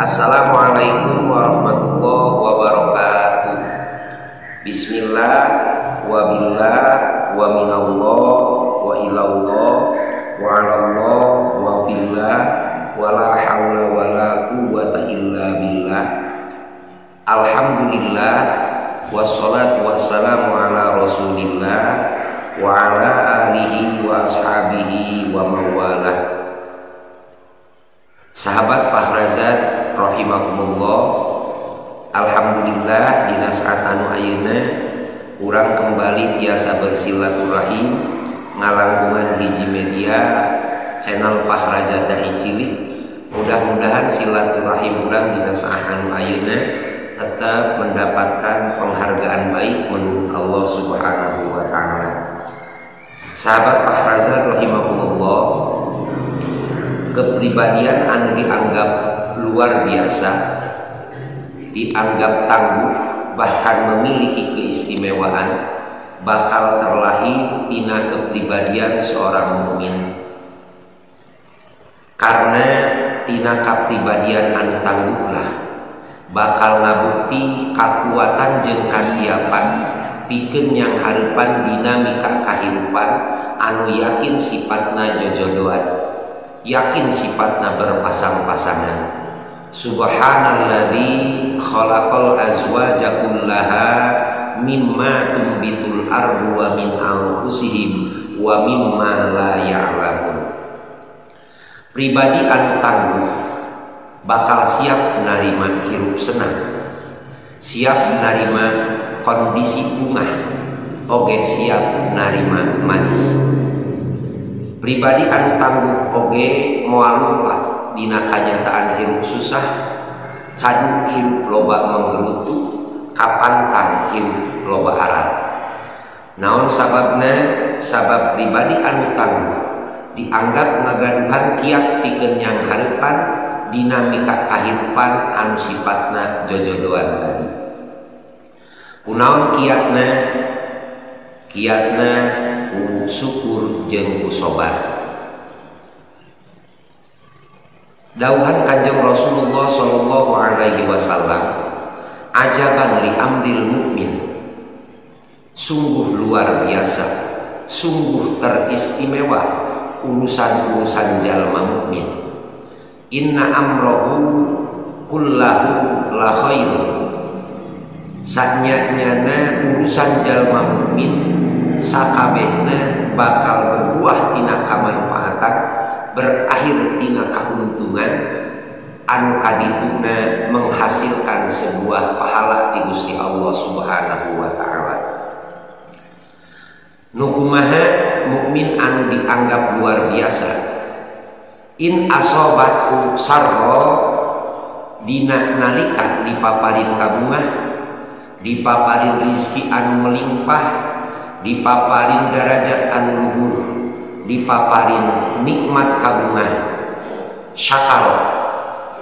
Assalamualaikum warahmatullahi wabarakatuh. Bismillah wa billah wa minallah wa ilallah wa alallah wa fillah wa la hawla wa la quwwata illa billah. Alhamdulillah wassalatu wassalamu ala rasulillah wa ala alihi wa ashabihi wa mawalah. Sahabat Fahrazat rahimakumullah Alhamdulillah dinas anu ayeuna urang kembali biasa bersilaturahim ngalangkungan hiji media channel Fahrazat Dai Cilik. Mudah-mudahan silaturahim urang dinas anu ayeuna tetap mendapatkan penghargaan baik menurut Allah Subhanahu wa taala. Sahabat Fahrazat rahimakumullah kepribadian anu dianggap luar biasa dianggap tangguh bahkan memiliki keistimewaan bakal terlahir tina kepribadian seorang mukmin. Karena tina kepribadian anu tangguhlah bakal ngabukti kekuatan jeung kasiapan pikeun yang harapan dinamika kehidupan anu yakin sifatna jojodoan yakin sifatnya berpasang-pasangan Subhanalladzi khalaqal azwaja kullaha mimma tumbitul ardu wa min anfusihim wa mimma la ya'lamun. Pribadi anu tangguh bakal siap menerima hirup senang siap menerima kondisi bunga oge siap menerima manis. Pribadi anu tangguh oge moal Dina kanyataan hirup susah Can hirup loba menggerutu Kapantan hirup loba arah Naon sababna? Sabab pribadi anu tangguh. Dianggap ngagankan kiat pikenyang harapan dinamika kahirpan anu sifatna jojodoan tadi. Kunaon kiatna? Kiatna ku syukur jeng kusobar Dauhan kanjeng Rasulullah Shallallahu Alaihi Wasallam. Ajaban li amril mukmin. Sungguh luar biasa. Sungguh teristimewa urusan-urusan jalma mukmin. Inna amrohu kullahu la khairun sanyanya urusan jalma mukmin sakabehna bakal berbuah tina kamanfaatan berakhir tina keuntungan anu kadituna menghasilkan sebuah pahala di Gusti Allah Subhanahu wa taala. Nukumaha mukmin anu dianggap luar biasa. In asobatku sarro dina nalika dipaparin kabungah dipaparin rizki anu melimpah dipaparin derajat anu luhur dipaparin nikmat kabungan syakal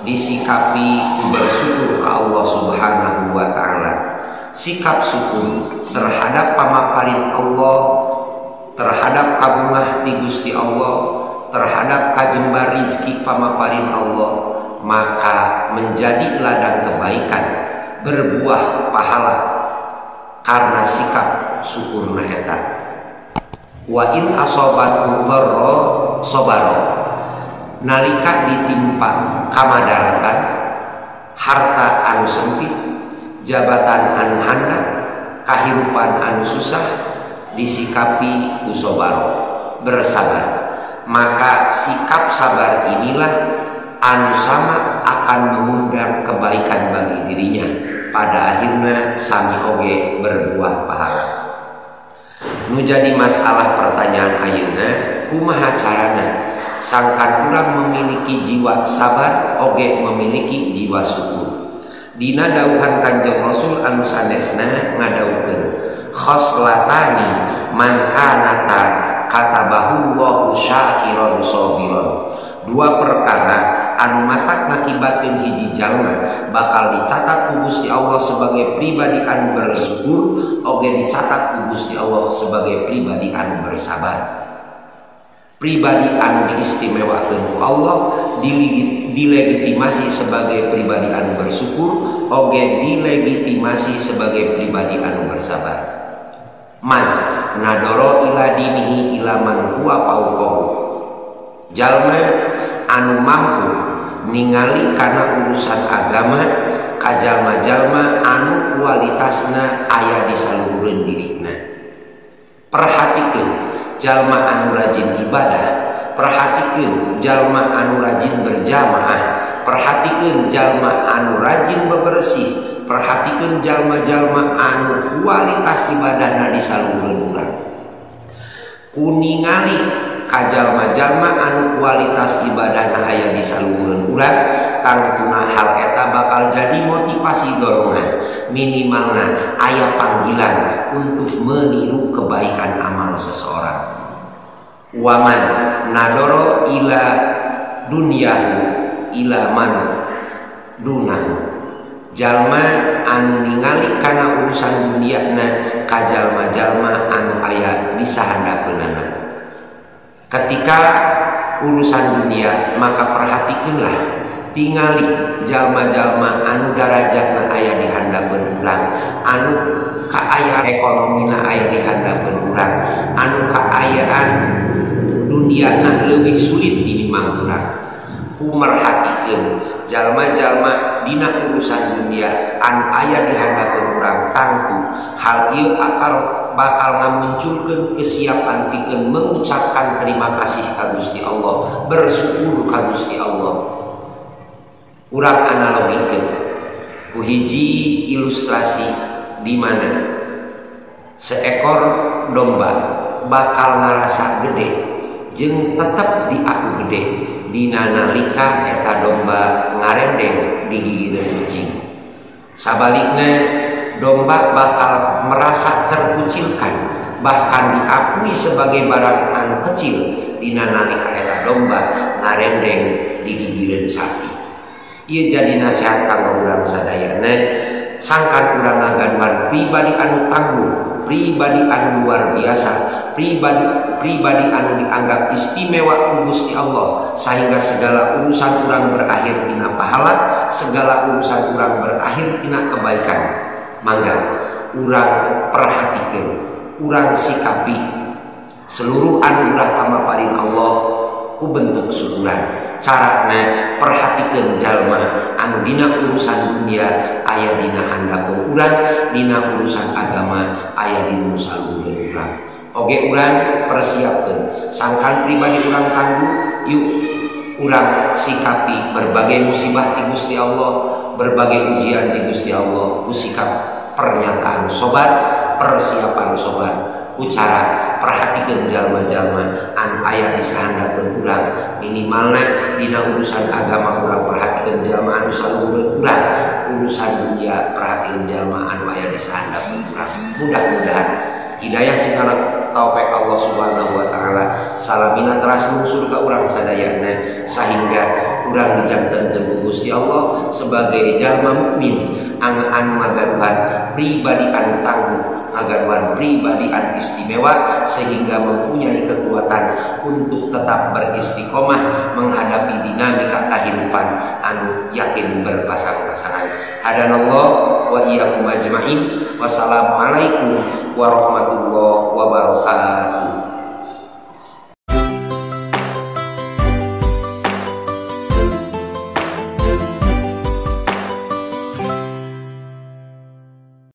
disikapi bersyukur ke Allah Subhanahu wa taala. Sikap syukur terhadap pamaparin Allah terhadap kabungah di Gusti Allah terhadap kajembar rizki pamaparin Allah maka menjadi ladang kebaikan berbuah pahala karena sikap syukur eta wa in asobat dharra sabara nalika ditimpa kamadaratan harta anu sempit jabatan anu handap kahirupan anu susah disikapi kusobaro bersabar. Maka sikap sabar inilah anu sama akan mengundang kebaikan bagi dirinya. Pada akhirnya sami oge berbuah pahala nu jadi masalah pertanyaan ayeuna kumaha carana? Sangkan kurang memiliki jiwa sabar oge memiliki jiwa syukur. Dina dauhan kanjeng rasul anu sanesna ngadaukeun khoslatani man kanata katabahullahu syakiron sabiron dua perkara anu matak ngakibatkeun hiji jalma bakal dicatat ku Gusti Allah sebagai pribadi anu bersyukur oge dicatat ku Gusti Allah sebagai pribadi anu bersabar. Pribadi anu diistimewakan ku Allah dilegitimasi sebagai pribadi anu bersyukur oge dilegitimasi sebagai pribadi anu bersabar. Man nadoro ila dinihi ila man huwa pauqahu jalma anu mampu ningali karena urusan agama kajalma-jalma anu kualitasna ayah di saluran dirina perhatikan jalma anu rajin ibadah perhatikan jalma anu rajin berjamaah perhatikan jalma anu rajin bebersih perhatikan jalma-jalma anu kualitas ibadahna di saluran urang. Kuningali kajalma-jalma anu kualitas ibadah aya di saluran urang tangtuna hal eta bakal jadi motivasi dorongan. Minimalnya ayah panggilan untuk meniru kebaikan amal seseorang. Waman nadoro ila duniahu ila man dunahu. Jalma anu ningali karena urusan dunia na kajalma-jalma anu ayah bisa handapeunana ketika urusan dunia maka perhatikanlah tingali jalma-jalma anu darajatna aya di handapun urang anu kaayaan ekonomina aya di handapun urang anu kaayaan duniana lebih sulit di urang ku merhatikeun jalma-jalma dina urusan dunia anu aya di handapun urang tangtu hal akal bakal ngamunculkan kesiapan pikeun mengucapkan terima kasih ka Gusti Allah bersyukur ka Gusti Allah. Urang analogikeun ku hiji ilustrasi di mana seekor domba bakal ngerasa gede jeng tetap diaku gede dinanalika eta domba ngarendeng di gigireun kucing. Sabaliknya domba bakal merasa terkucilkan. Bahkan diakui sebagai barang anu kecil. Dina nalika eta domba ngarendeng di gigireun sapi. Ia jadi nasihat kanggo urang sadayana sangkan urang ngaganwan pribadi anu tangguh pribadi anu luar biasa pribadi pribadi anu dianggap istimewa ku Gusti Allah sehingga segala urusan urang berakhir tina pahala segala urusan urang berakhir tina kebaikan mangga. Urang perhatikan. Urang sikapi. Seluruh anugerah pamaparin Allah ku bentuk syukuran. Caranya perhatikan jalma. Anu dina urusan dunia ayah dina handapun urang dina urusan agama ayah dina urusan dunia. Urang oge urang persiapkan. Sangkan pribadi urang tangguh yuk. Urang sikapi berbagai musibah di Gusti Allah. Berbagai ujian di Gusti Allah usikap pernyataan sobat persiapan sobat ucara perhatikan jalma-jalma an ayat di sana berkurang. Minimalnya dina urusan agama kurang perhatikan jalma anu selalu berkurang. Urusan dunia perhatikan jalma anu ayat di sana berkurang. Mudah-mudahan hidayah segala taufik Allah Subhanahu wa taala salamina teras muncul ke urang sadayana sehingga urang dijantankeun Gusti Allah sebagai jalma mukmin anu anu pribadi anu tangguh agar pribadi an istimewa sehingga mempunyai kekuatan untuk tetap beristiqomah menghadapi dinamika kehidupan anu yakin berpasang-pasangan. Hadanallah wa iyyakum ajmain. Wassalamualaikum warahmatullahi wabarakatuh.